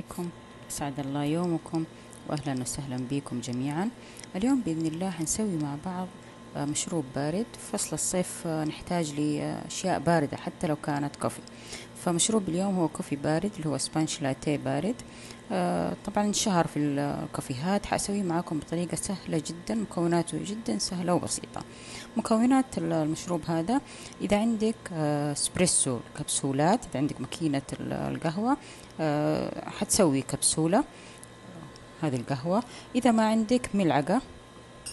عليكم. أسعد الله يومكم وأهلا وسهلا بكم جميعا. اليوم بإذن الله حنسوي مع بعض آه، مشروب بارد. فصل الصيف آه، نحتاج لأشياء باردة حتى لو كانت coffee. فمشروب اليوم هو coffee بارد اللي هو Spanish latte بارد. آه، طبعا انشهر في الكافيهات حأسويه معاكم بطريقة سهلة جدا مكوناته جدا سهلة وبسيطة. مكونات المشروب هذا إذا عندك اسبريسو كبسولات إذا عندك ماكينة القهوة حتسوي كبسولة هذه القهوة. إذا ما عندك ملعقة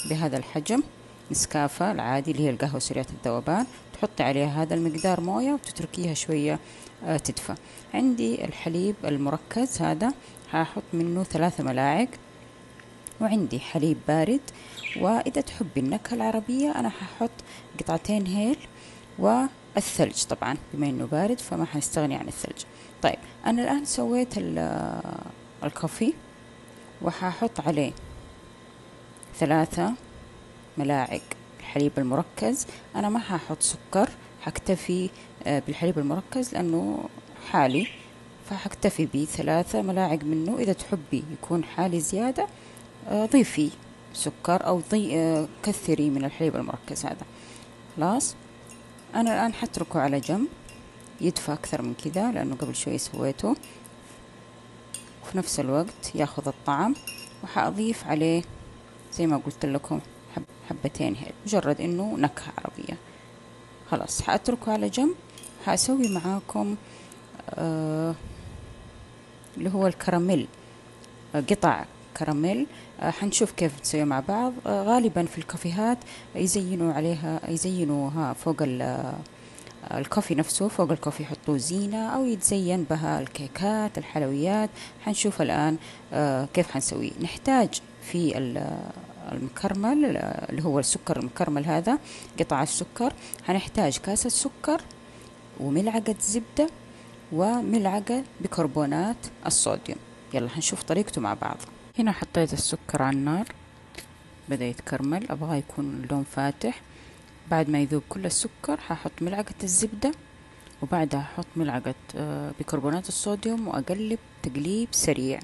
بهذا الحجم. نسكافة العادي اللي هي القهوة سريعة الذوبان تحطي عليها هذا المقدار موية وتتركيها شوية آه، تدفى. عندي الحليب المركز هذا هحط منه ثلاثة ملاعق. وعندي حليب بارد. وإذا تحبي النكهة العربية أنا هحط قطعتين هيل والثلج طبعا بما إنه بارد فما حنستغني عن الثلج. طيب أنا الآن سويت الكوفي. وححط عليه ثلاثة ملاعق الحليب المركز. أنا ما ححط سكر حكتفي آه، بالحليب المركز لأنه حالي فحكتفي بثلاثة ملاعق منه. إذا تحبي يكون حالي زيادة آه، ضيفي سكر أو ضي آه، كثري من الحليب المركز هذا. خلاص؟ أنا الآن حتركه على جنب. يدفى أكثر من كذا لأنه قبل شوي سويته. وفي نفس الوقت ياخذ الطعم وحأضيف عليه زي ما قلت لكم. حبتين هيل مجرد إنه نكهة عربية. خلاص حأتركه على جنب. حأسوي معاكم آه اللي هو الكراميل آه قطع كراميل. آه حنشوف كيف نسويه مع بعض. آه غالبا في الكافيهات يزينوا عليها يزينوها فوق الكوفي نفسه فوق الكوفي يحطوا زينة أو يتزين بها الكيكات الحلويات. حنشوف الآن آه كيف حنسويه. نحتاج في المكرمل اللي هو السكر المكرمل هذا قطع السكر. حنحتاج كاسة سكر وملعقة زبدة وملعقة بكربونات الصوديوم. يلا حنشوف طريقته مع بعض. هنا حطيت السكر على النار بدأ يتكرمل. أبغاه يكون اللون فاتح. بعد ما يذوب كل السكر ححط ملعقة الزبدة وبعدها أحط ملعقة آه، بيكربونات الصوديوم وأقلب تقليب سريع.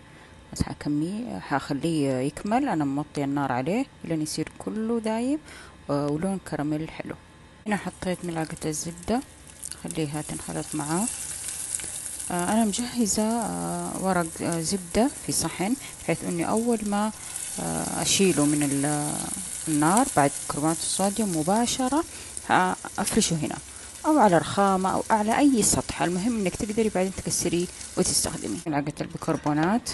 بس حكميه حخليه يكمل أنا موطي النار عليه لين يصير كله دايب آه، ولون كراميل حلو. هنا حطيت ملعقة الزبدة خليها تنخلط معاه. آه، أنا مجهزة ورق زبدة في صحن بحيث أني أول ما أشيله من النار بعد كربونات الصوديوم مباشرة أفرشه هنا أو على رخامة أو على أي سطح. المهم إنك تقدري بعدين تكسريه وتستخدميه. ملعقة البيكربونات.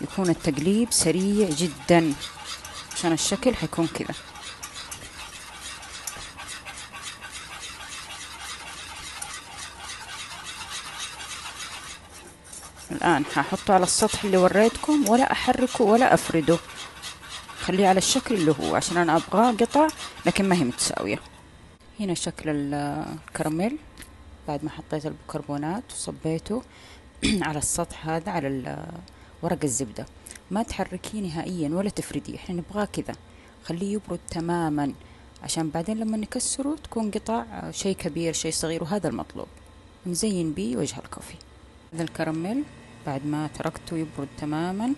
يكون التقليب سريع جدا. عشان الشكل حيكون كذا. الآن ححطه على السطح اللي وريتكم. ولا أحركه ولا أفرده. خليه على الشكل اللي هو عشان أنا أبغاه قطع لكن ما هي متساوية. هنا شكل الكراميل. بعد ما حطيت البيكربونات وصبيته على السطح هذا على ورق الزبدة. ما تحركيه نهائيا ولا تفرديه. إحنا نبغاه كذا. خليه يبرد تماما. عشان بعدين لما نكسره تكون قطع شيء كبير شيء صغير وهذا المطلوب. نزين بيه وجه الكوفي. هذا الكراميل بعد ما تركته يبرد تماما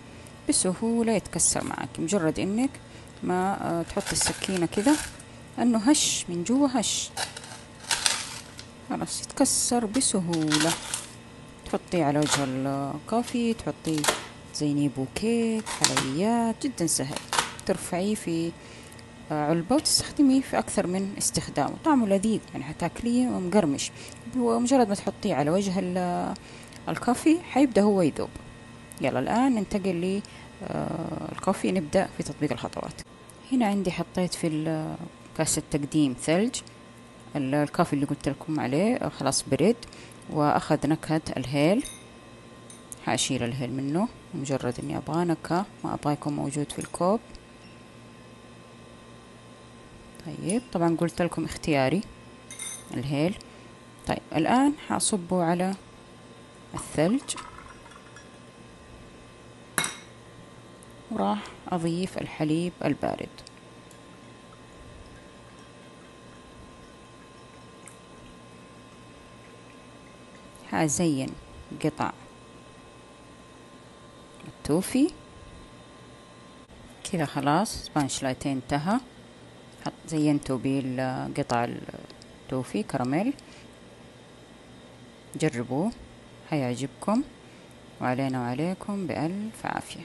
بسهولة يتكسر معك. مجرد إنك ما آه، تحط السكينة كذا أنه هش من جوا هش. خلاص يتكسر بسهولة. تحطيه على وجه الكافي تحطيه زينيه بوكيك حلويات جدا سهل. ترفعيه في آه، علبة وتستخدميه في أكثر من استخدام. طعمه لذيذ يعني حتاكليه ومقرمش. ومجرد ما تحطيه على وجه الكافي حيبدأ هو يذوب. يلا الآن ننتقل للكوفي آه، نبدأ في تطبيق الخطوات. هنا عندي حطيت في كاسة تقديم ثلج. الكافي اللي قلت لكم عليه آه، خلاص برد وأخذ نكهة الهيل. حأشيل الهيل منه. مجرد إني أبغى نكهة ما أبغى يكون موجود في الكوب. طيب طبعا قلت لكم اختياري. الهيل. طيب الآن حأصبه على الثلج. وراح أضيف الحليب البارد. هزين قطع. التوفي كذا خلاص سبانش لايتين انتهى. زينته بالقطع التوفي كراميل. جربوه حيعجبكم. وعلينا وعليكم بألف عافية.